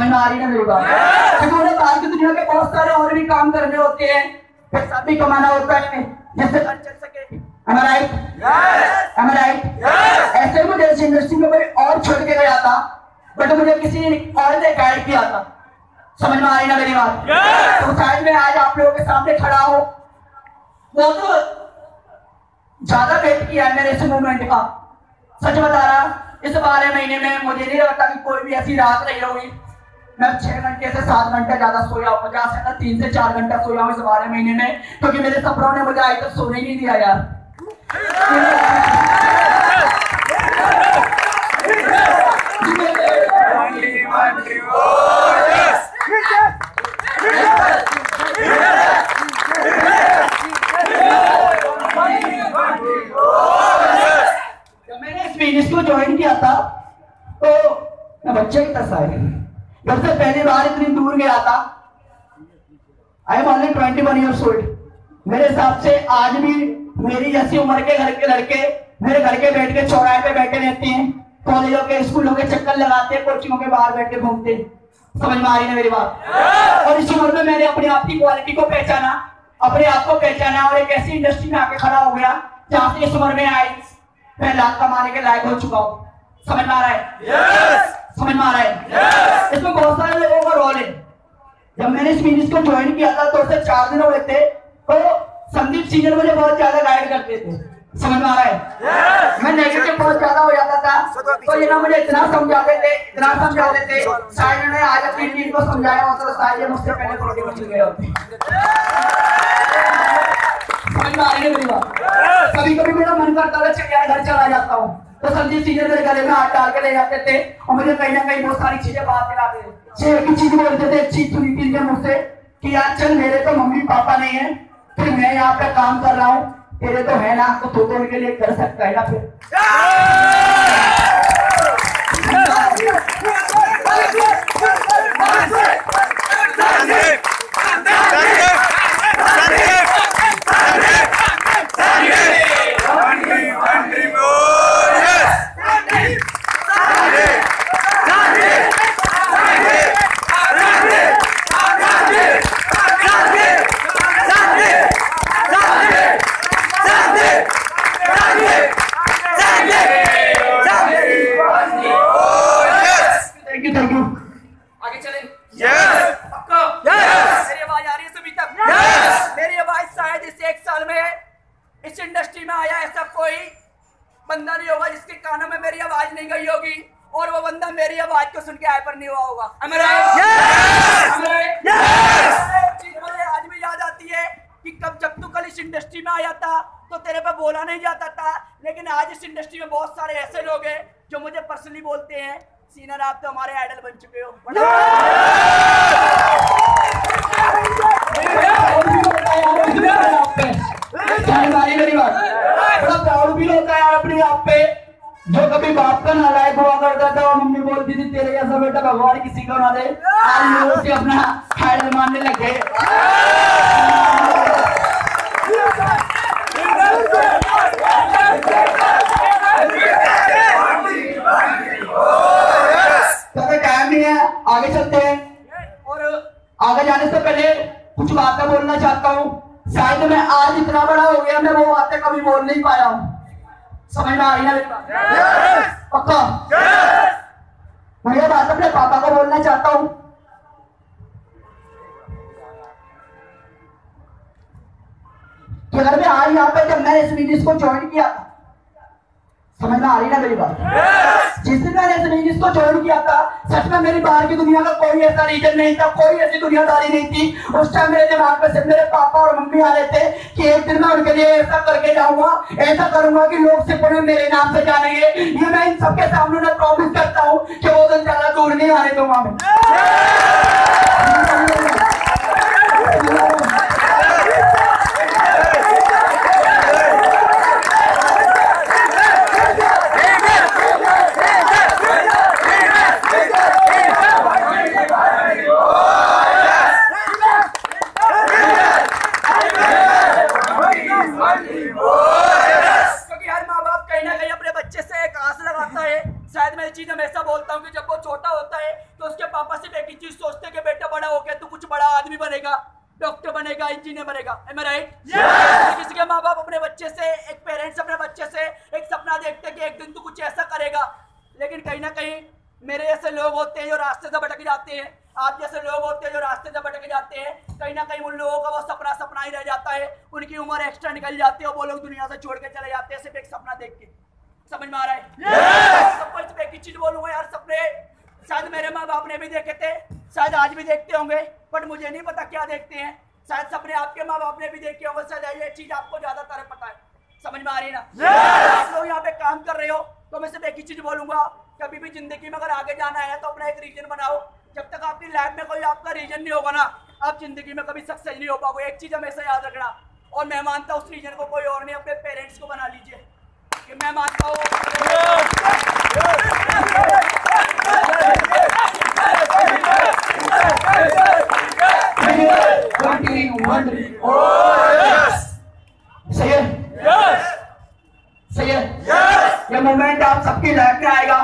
समझ में आ रही है मेरी बात क्योंकि उन्हें बाहर की दुनिया के बहुत सारे और भी काम करने होते हैं पैसा भी कमाना होता है। जिससे घर चल सके? ऐसे मुझे इस इंडस्ट्री में कोई और छोड़ के गया था बट मुझे किसी और ने गाइड किया था। समझ में आ रही ना मेरी बात? तो शायद मैं आज आप लोगों के सामने खड़ा हूँ। वो तो ज़्यादा वेट किया है मेरे इस मूवमेंट का। सच बता रहा इस बारह महीने में मुझे नहीं लगता कि कोई भी ऐसी रात रही होगी। मैं छह घंटे से सात घंटे ज़्यादा सोया हूँ, पचास से तीन से चार घंटा सोया हूँ इस बारह महीने में, क्योंकि मेरे सपनों ने मुझे आज तक सोने ही नहीं दिया यार। जब मैंने इस बिज़नेस को ज्वाइन किया था तो मैं बच्चे तरह आए जब से पहली बार इतनी दूर गया था। I am only twenty one years old मेरे हिसाब से आज भी मेरी जैसी उम्र के घर के लड़के मेरे घर के बैठ के चौराहे पे बैठे रहते हैं। कॉलेजों के स्कूलों के चक्कर लगाते हैं कोचिंगों के बाहर बैठ के घूमते हैं। समझ में आ रही है मेरी बात? और इस उम्र में मैंने अपने आप की क्वालिटी को पहचाना अपने आप को पहचाना और एक ऐसी इंडस्ट्री में आके खड़ा हो गया जहाँ से इस उम्र में आई मैं लाख कमाने के लायक हो चुका हूँ। समझ में आ रहा है? समझ में आ रहा है? Yes! इसमें बहुत सारे लोगों का रोल है। जब मैंने इस बिज़नेस को ज्वाइन किया था तो उसे चार दिन हुए थे। तो संदीप सीनियर मुझे बहुत ज़्यादा गाइड करते थे। समझ में आ रहा है? Yes! मैं नेगेटिव बहुत ज़्यादा हो जाता था। तो ये ना मुझे इतना समझाते थे इतना समझाते थे। शायद ने आज अपनी टीम को समझाया होता तो शायद मुझसे पहले थोड़ी बच गए होते। समझ में आ रही है मेरी बात? कभी कभी मेरा मन करता था चल यार घर चला जाता हूँ। तो संदीप सीनियर मेरे गले में हाथ डाल के ले जाते थे और मुझे कहीं ना कहीं बहुत सारी चीज़ें बात दिलाते थे। एक ही चीज़ बोलते थे चीज़ सुनी थी मुझसे। कि यार चल, मेरे तो मम्मी पापा नहीं है। फिर मैं यहाँ पे काम कर रहा हूँ। तेरे तो है ना तो तू तो उनके लिए कर सकता है ना फिर थैंक यू थैंक यू आगे चलें पक्का मेरी आवाज़ आ रही है सभी तक मेरी आवाज़ शायद इस एक साल में इस इंडस्ट्री में आया ऐसा कोई बंदा नहीं होगा जिसके कानों में मेरी आवाज़ नहीं गई होगी और वो बंदा मेरी आवाज़ को सुन के हाइपर नहीं हुआ होगा। चीज़ मुझे आज भी याद आती है कि कब जब तू कल इस इंडस्ट्री में आया था तो तेरे पे बोला नहीं जाता था लेकिन आज इस इंडस्ट्री में बहुत सारे ऐसे लोग हैं जो मुझे पर्सनली बोलते हैं सीनर आप तो हमारे आइडल बन चुके हो। जो कभी बाप का नालायक हुआ करता था, वो मम्मी बोलती थी, तेरे जैसा बेटा भगवान किसी को ना दे। आज उसे अपना हाइडल मानने लग नहीं है, आगे चलते हैं। और आगे जाने से पहले कुछ बातें बोलना चाहता हूँ। शायद मैं आज इतना बड़ा हो गया, मैं वो बातें कभी बोल नहीं पाया हूँ। समझ में आ रही है पक्का? मैं ये बात अपने पापा को बोलना चाहता हूँ। कि अगर मैं आज यहाँ पे जब मैंने इस बिज़नेस को ज्वाइन किया था। समझ में आ रही ना मेरी बात? जिस दिन मैंने इस छोड़ किया था। सच में मेरी बाहर की दुनिया का कोई ऐसा रीजन नहीं था कोई ऐसी दुनियादारी नहीं थी। उस टाइम मेरे दिमाग में सिर्फ़ मेरे पापा और मम्मी आ रहे थे कि एक दिन मैं उनके लिए ऐसा करके जाऊँगा ऐसा करूँगा कि लोग सिर्फ़ उन्हें मेरे नाम से जानेंगे। ये मैं इन सबके सामने उन्हें प्रॉमिस करता हूँ कि वो दिन ज़्यादा दूर नहीं आने दूँगा मैं क्योंकि हर माँ बाप कहीं ना कहीं अपने बच्चे से एक आस लगाता है शायद मैं ये चीज़ हमेशा बोलता हूँ कि जब वो छोटा होता है तो उसके पापा सिर्फ़ एक ही चीज़ सोचते हैं कि बेटा बड़ा हो गया तू कुछ बड़ा आदमी बनेगा डॉक्टर बनेगा इंजीनियर बनेगा। एम राइट किसी के माँ बाप अपने बच्चे से एक पेरेंट्स अपने बच्चे से एक सपना देखते हैं कि एक दिन तू कुछ ऐसा करेगा। लेकिन कहीं ना कहीं मेरे जैसे लोग होते हैं जो रास्ते से भटक जाते हैं आप जैसे लोग होते हैं जो रास्ते से भटक जाते हैं कहीं ना कहीं उन लोगों का वो सपना सपना ही रह जाता है। उनकी उम्र एक्स्ट्रा निकल जाती है और वो लोग दुनिया से छोड़ के चले जाते हैं सिर्फ़ एक सपना देख के। समझ में आ रहा है? Yes! सबको सिर्फ़ एक ही चीज़ बोलूँगा यार सपने। शायद मेरे माँ बाप ने भी देखे थे शायद आज भी देखते होंगे बट मुझे नहीं पता क्या देखते हैं। शायद सपने आपके माँ बाप ने भी देखे होंगे शायद ये चीज़ आपको ज़्यादातर पता है। समझ में आ रही है ना? Yes! आप लोग यहाँ पे काम कर रहे हो तो मैं सिर्फ़ एक ही चीज़ बोलूँगा कभी भी ज़िंदगी में अगर आगे जाना है तो अपना एक रीजन बनाओ। जब तक आपकी लाइफ में कोई आपका रीजन नहीं होगा ना आप ज़िंदगी में कभी सक्सेस नहीं हो पाओगे। एक चीज़ हमेशा याद रखना और मैं मानता हूँ उस रीजन को कोई और नहीं अपने पेरेंट्स को बना लीजिए। कि मैं मानता सही है सही है ये मोमेंट आप सबकी लाइफ में आएगा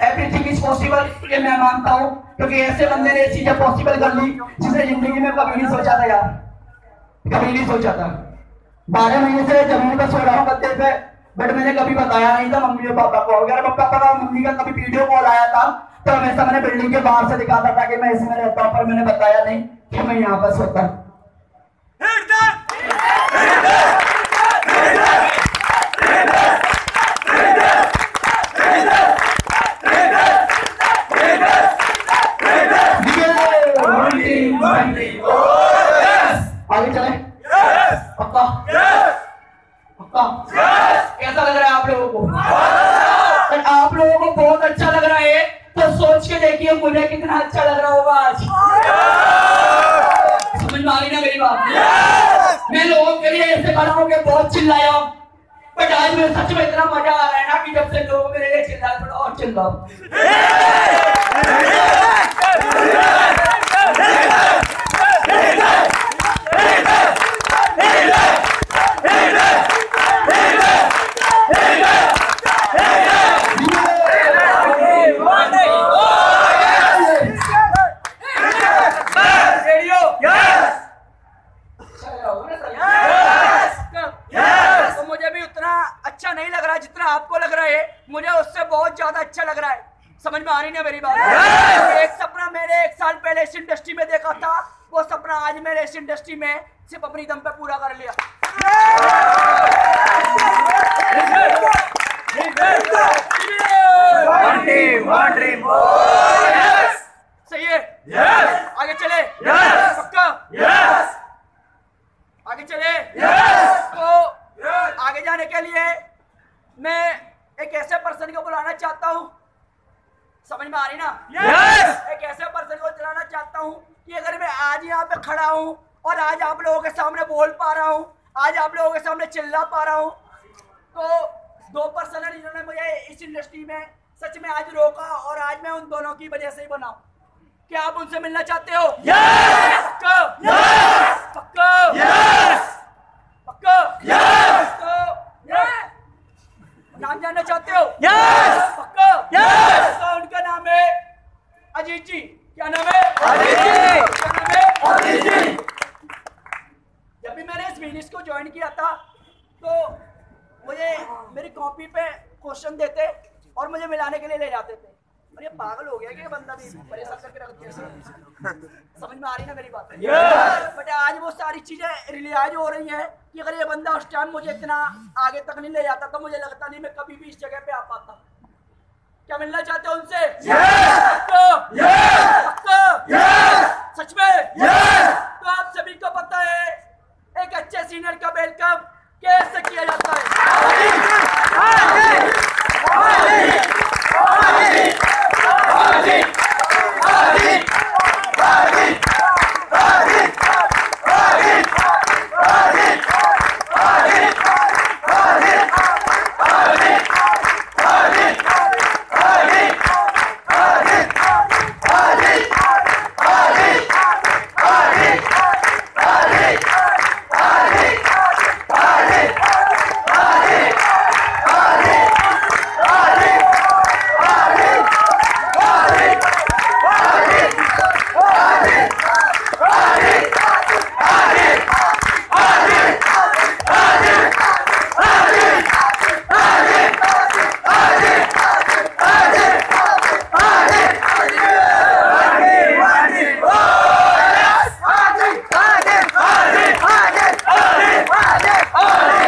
एवरीथिंग इज़ पॉसिबल ये मैं मानता हूँ, क्योंकि ऐसे बंदे ने चीज़ें पॉसिबल कर ली जिसे ज़िंदगी में कभी नहीं सोचा था यार। कभी नहीं सोचा था। बारह महीने से ज़मीन पर सो रहा हूँ गद्दे पे बट मैंने कभी बताया नहीं था मम्मी और पापा को। अगर पापा का मम्मी का कभी वीडियो कॉल आया था तो हमेशा मैंने बिल्डिंग के बाहर से दिखाता था कि मैं इसमें रहता हूँ पर मैंने बताया नहीं कि मैं यहाँ पर सोता आगे चले। पक्का? पक्का कैसा लग रहा है आप लोगों को? अगर आप लोगों को बहुत अच्छा लग रहा है। तो सोच के देखिए, मुझे कितना अच्छा लग रहा होगा आज। समझ में आ रही ना मेरी बात? मैं लोगों के लिए ऐसे खड़ा हूँ कि बहुत चिल्लाया। बट आज मेरे सच में इतना मज़ा आ रहा है ना कि जब से लोग मेरे लिए चिल्ला थोड़ा और चिल्लाओ रेडियो तो मुझे भी उतना अच्छा नहीं लग रहा जितना आपको लग रहा है मुझे उससे बहुत ज़्यादा अच्छा लग रहा है समझ में आ रही ना मेरी बात एक सपना मैंने एक साल पहले इस इंडस्ट्री में देखा था वो सपना आज मैंने इस इंडस्ट्री में सिर्फ़ अपनी दम पे पूरा कर लिया सही है आगे चले। आगे चले आगे जाने के लिए मैं एक ऐसे पर्सन को बुलाना चाहता हूँ समझ में आ रही ना एक ऐसे पर्सन को चाहता हूँ कि अगर मैं आज यहाँ पे खड़ा हूँ और आज आप लोगों के सामने बोल पा रहा हूँ आज आप लोगों के सामने चिल्ला पा रहा हूँ तो दो पर्सन है जिन्होंने मुझे इस इंडस्ट्री में सच में आज रोका और आज मैं उन दोनों की वजह से ही बना। क्या आप उनसे मिलना चाहते हो? पक्का? पक्का? पक्का? तो नाम जानना चाहते हो? पक्का? तो उनका नाम है अजीत जी। क्या नाम है? क्या नाम है? जब भी मैंने इस बिज़नेस को ज्वाइन किया था तो मुझे मेरी कॉपी पे क्वेश्चन देते और मुझे मिलाने के लिए ले जाते थे। और ये पागल हो गया कि बंदा भी परेशान करके रख दिया। समझ में आ रही ना मेरी बात? Yes! बट आज वो सारी चीज़ें रियलाइज़ हो रही हैं कि अगर ये बंदा उस टाइम मुझे इतना आगे तक नहीं ले जाता तो मुझे लगता नहीं मैं कभी भी इस जगह पे आ पाता। क्या मिलना चाहते हो उनसे? सच में? तो आप सभी को पता है एक अच्छे सीनियर का वेलकम कैसे किया जाता है